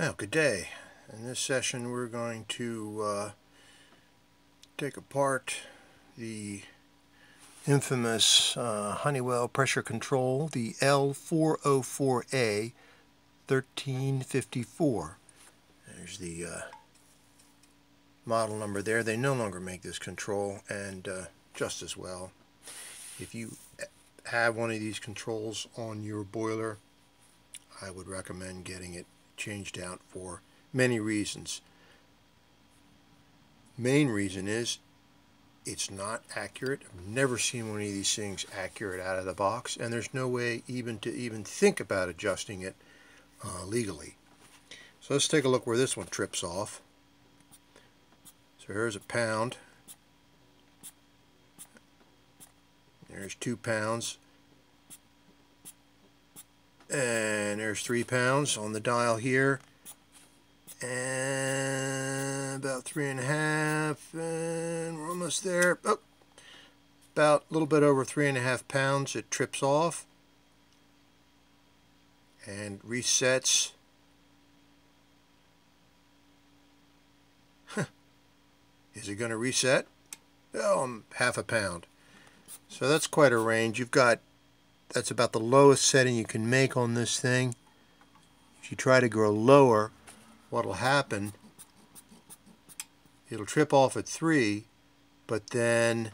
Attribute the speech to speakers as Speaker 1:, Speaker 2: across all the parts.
Speaker 1: Well, good day. In this session we're going to uh, take apart the infamous uh, Honeywell pressure control, the L404A 1354. There's the uh, model number there. They no longer make this control and uh, just as well. If you have one of these controls on your boiler, I would recommend getting it changed out for many reasons. Main reason is it's not accurate. I've never seen one of these things accurate out of the box and there's no way even to even think about adjusting it uh, legally. So let's take a look where this one trips off. So here's a pound. There's two pounds. And there's three pounds on the dial here. And about three and a half. And we're almost there. Oh, about a little bit over three and a half pounds. It trips off. And resets. Is it going to reset? Oh, um, half a pound. So that's quite a range. You've got that's about the lowest setting you can make on this thing. If you try to go lower, what'll happen, it'll trip off at 3, but then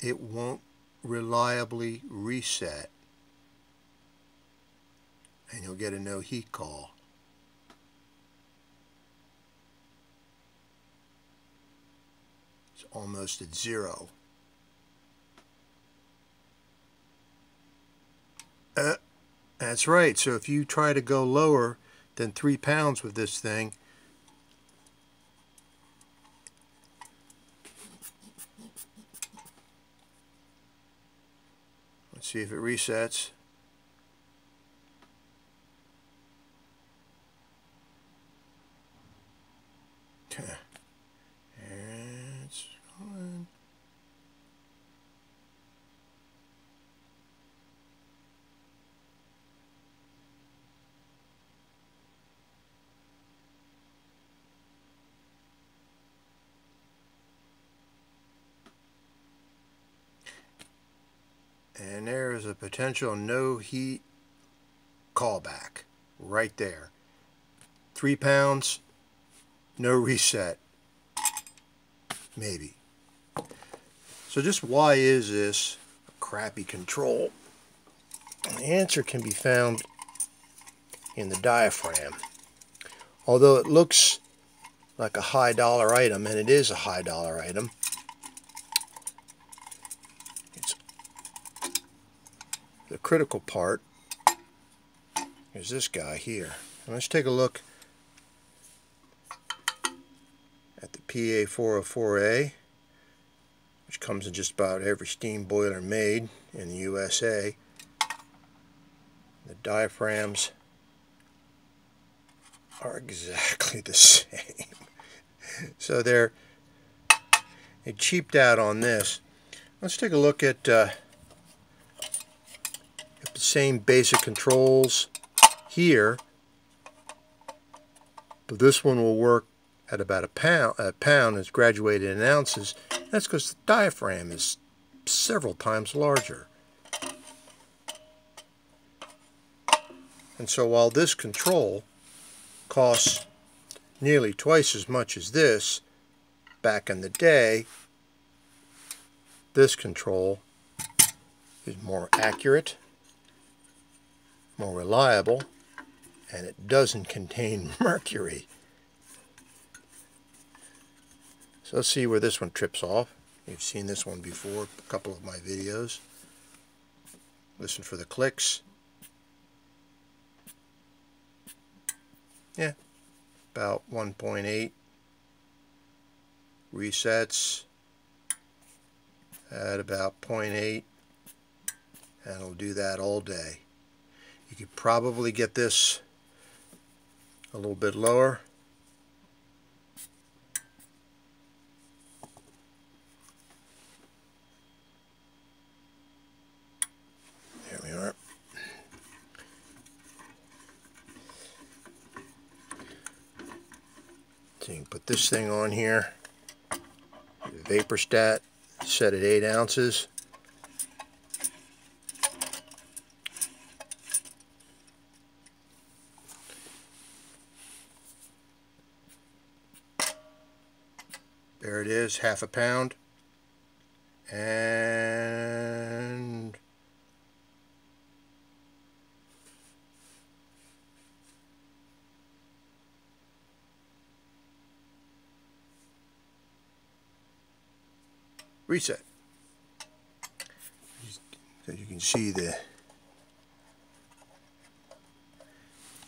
Speaker 1: it won't reliably reset. And you'll get a no heat call. It's almost at zero. Uh, that's right. So if you try to go lower than three pounds with this thing, let's see if it resets. Okay. And there is a potential no heat callback right there. Three pounds, no reset. Maybe. So just why is this a crappy control? The answer can be found in the diaphragm. Although it looks like a high dollar item, and it is a high dollar item, the critical part is this guy here. let's take a look at the PA404A, which comes in just about every steam boiler made in the USA. The diaphragms are exactly the same. so they're they cheaped out on this. Let's take a look at uh, same basic controls here, but this one will work at about a pound. A pound is graduated in ounces. That's because the diaphragm is several times larger. And so while this control costs nearly twice as much as this, back in the day, this control is more accurate more reliable, and it doesn't contain mercury. So let's see where this one trips off. You've seen this one before, a couple of my videos. Listen for the clicks. Yeah, about 1.8 resets at about 0.8 and it'll do that all day. You could probably get this a little bit lower. There we are. So you can put this thing on here. Vapor stat set at 8 ounces. There it is, half a pound. And reset. So you can see the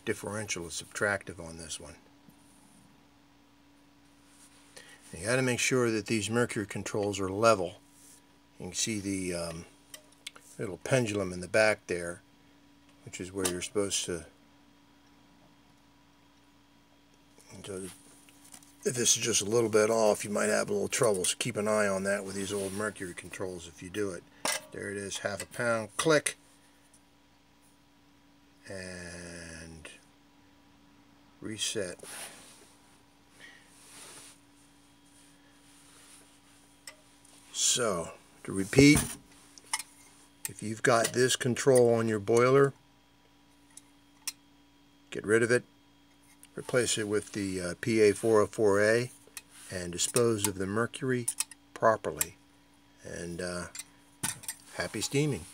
Speaker 1: differential is subtractive on this one. You got to make sure that these mercury controls are level. You can see the um, little pendulum in the back there, which is where you're supposed to. So if this is just a little bit off, you might have a little trouble. So keep an eye on that with these old mercury controls if you do it. There it is, half a pound. Click. And reset. So, to repeat, if you've got this control on your boiler, get rid of it, replace it with the uh, PA404A, and dispose of the mercury properly. And uh, happy steaming.